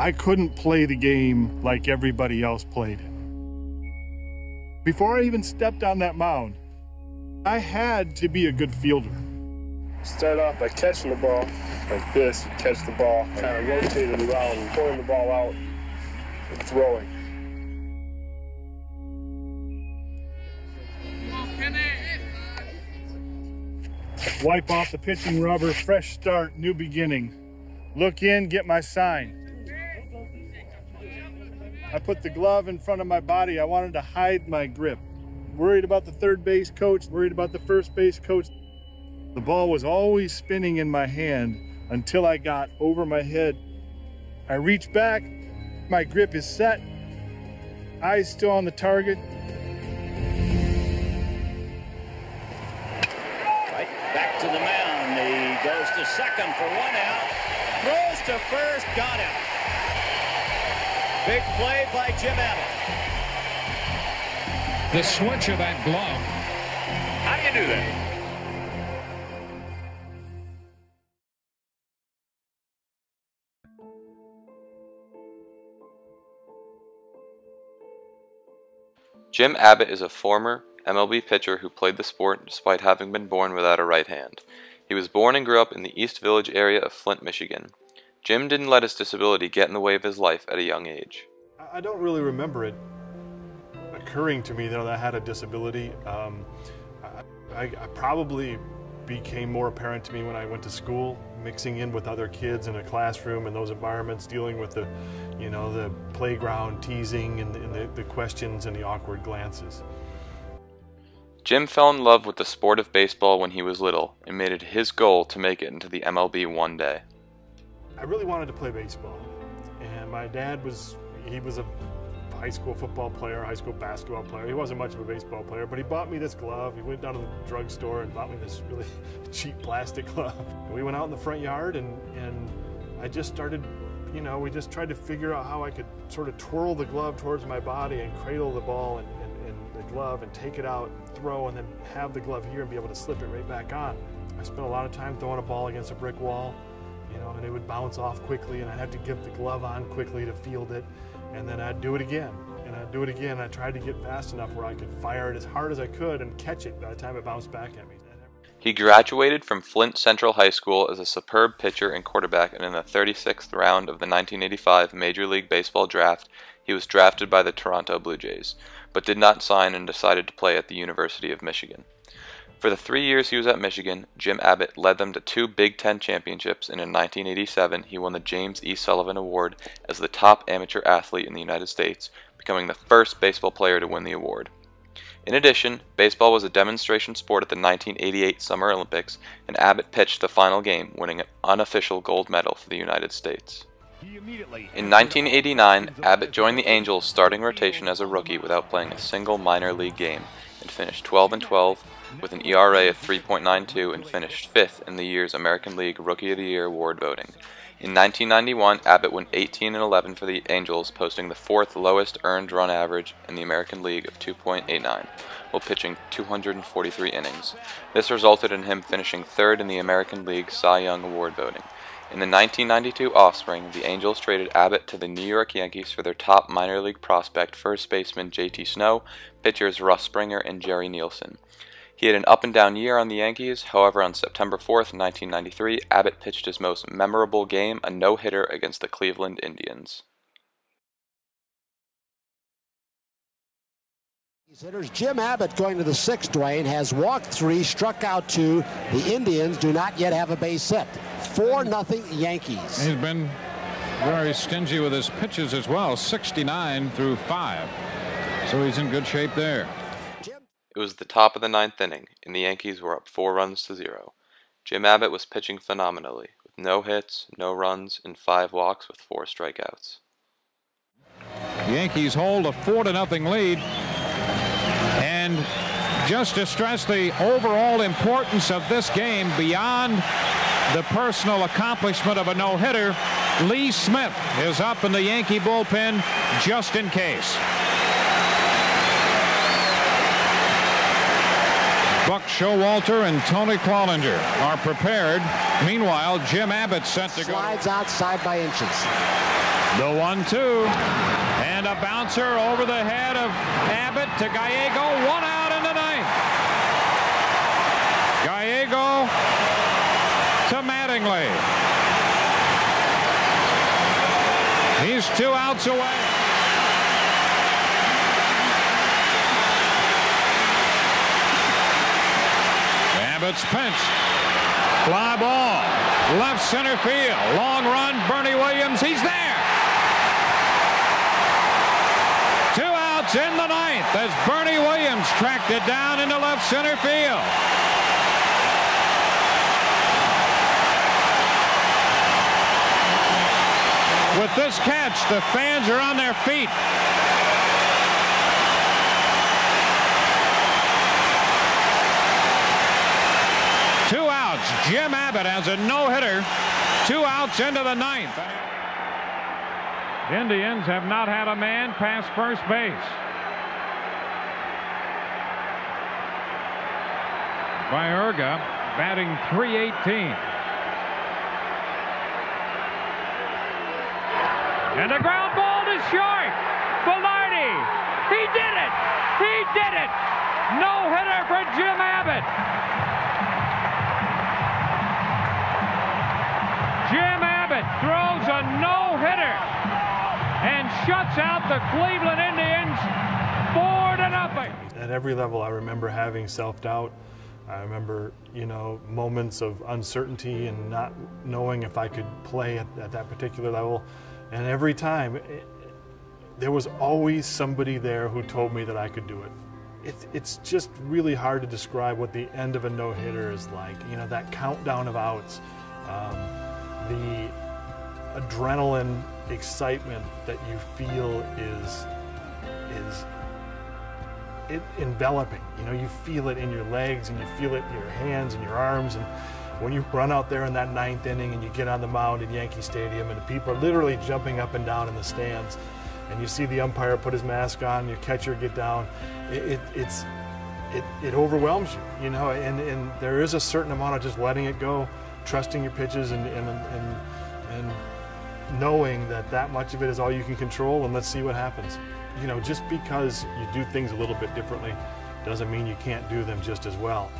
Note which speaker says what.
Speaker 1: I couldn't play the game like everybody else played it. Before I even stepped on that mound, I had to be a good fielder.
Speaker 2: Start off by catching the ball like this, catch the ball, kind of rotate it around pulling the ball out and throwing.
Speaker 1: Wipe off the pitching rubber, fresh start, new beginning. Look in, get my sign. I put the glove in front of my body. I wanted to hide my grip. Worried about the third base coach, worried about the first base coach. The ball was always spinning in my hand until I got over my head. I reach back, my grip is set, eyes still on the target.
Speaker 3: Right back to the mound. He goes to second for one out. Throws to first, got him. Big play by Jim Abbott.
Speaker 4: The switch of that glove.
Speaker 3: How do you do that?
Speaker 5: Jim Abbott is a former MLB pitcher who played the sport despite having been born without a right hand. He was born and grew up in the East Village area of Flint, Michigan. Jim didn't let his disability get in the way of his life at a young age.
Speaker 1: I don't really remember it occurring to me that I had a disability. Um, I, I, probably became more apparent to me when I went to school, mixing in with other kids in a classroom and those environments, dealing with the, you know, the playground teasing and, the, and the, the questions and the awkward glances.
Speaker 5: Jim fell in love with the sport of baseball when he was little and made it his goal to make it into the MLB one day.
Speaker 1: I really wanted to play baseball, and my dad was he was a high school football player, high school basketball player. He wasn't much of a baseball player, but he bought me this glove. He went down to the drugstore and bought me this really cheap plastic glove. And we went out in the front yard, and and I just started, you know, we just tried to figure out how I could sort of twirl the glove towards my body and cradle the ball and, and, the glove and take it out, and throw, and then have the glove here and be able to slip it right back on. I spent a lot of time throwing a ball against a brick wall you know, and it would bounce off quickly, and I'd have to get the glove on quickly to field it, and then I'd do it again, and I'd do it again. I tried to get fast enough where I could fire it as hard as I could and catch it by the time it bounced back at me.
Speaker 5: He graduated from Flint Central High School as a superb pitcher and quarterback, and in the 36th round of the 1985 Major League Baseball draft, he was drafted by the Toronto Blue Jays, but did not sign and decided to play at the University of Michigan. For the three years he was at Michigan, Jim Abbott led them to two Big Ten championships, and in 1987 he won the James E. Sullivan Award as the top amateur athlete in the United States, becoming the first baseball player to win the award. In addition, baseball was a demonstration sport at the 1988 Summer Olympics, and Abbott pitched the final game, winning an unofficial gold medal for the United States. In 1989, Abbott joined the Angels' starting rotation as a rookie without playing a single minor league game, and finished 12 and 12 with an ERA of 3.92 and finished fifth in the year's American League Rookie of the Year award voting. In 1991, Abbott went 18 and 11 for the Angels, posting the fourth lowest earned run average in the American League of 2.89, while pitching 243 innings. This resulted in him finishing third in the American League Cy Young award voting. In the 1992 offspring, the Angels traded Abbott to the New York Yankees for their top minor league prospect first baseman JT Snow, pitchers Russ Springer and Jerry Nielsen. He had an up and down year on the Yankees, however, on September 4th, 1993, Abbott pitched his most memorable game, a no hitter against the Cleveland Indians.
Speaker 6: Hitters Jim Abbott going to the sixth drain has walked three, struck out two. The Indians do not yet have a base hit. Four nothing Yankees.
Speaker 4: He's been very stingy with his pitches as well. 69 through five, so he's in good shape there.
Speaker 5: It was the top of the ninth inning, and the Yankees were up four runs to zero. Jim Abbott was pitching phenomenally, with no hits, no runs, and five walks with four strikeouts.
Speaker 4: The Yankees hold a four to nothing lead. And just to stress the overall importance of this game beyond the personal accomplishment of a no-hitter, Lee Smith is up in the Yankee bullpen just in case. Buck Showalter and Tony Cloninger are prepared. Meanwhile, Jim Abbott sent to go.
Speaker 6: Slides outside by inches.
Speaker 4: The one-two. And a bouncer over the head to Gallego. One out in the ninth. Gallego to Mattingly. He's two outs away. Abbott's pinch. Fly ball. Left center field. Long run. Bernie Williams. He's there. Outs in the ninth as Bernie Williams tracked it down into left center field. With this catch, the fans are on their feet. Two outs. Jim Abbott has a no-hitter. Two outs into the ninth. Indians have not had a man past first base. Baerga batting 318. And the ground ball to short. Velarde. He did it. He did it. No hitter for Jim Abbott. Jim Abbott throws a no hitter and shuts out the Cleveland Indians four to nothing.
Speaker 1: At every level, I remember having self doubt. I remember, you know, moments of uncertainty and not knowing if I could play at, at that particular level. And every time, it, there was always somebody there who told me that I could do it. it. It's just really hard to describe what the end of a no hitter is like. You know, that countdown of outs, um, the adrenaline excitement that you feel is is it enveloping. You know, you feel it in your legs and you feel it in your hands and your arms. And when you run out there in that ninth inning and you get on the mound in Yankee Stadium and the people are literally jumping up and down in the stands, and you see the umpire put his mask on, your catcher get down, it, it it's it, it overwhelms you. You know, and, and there is a certain amount of just letting it go, trusting your pitches, and and and, and knowing that that much of it is all you can control, and let's see what happens you know, just because you do things a little bit differently doesn't mean you can't do them just as well.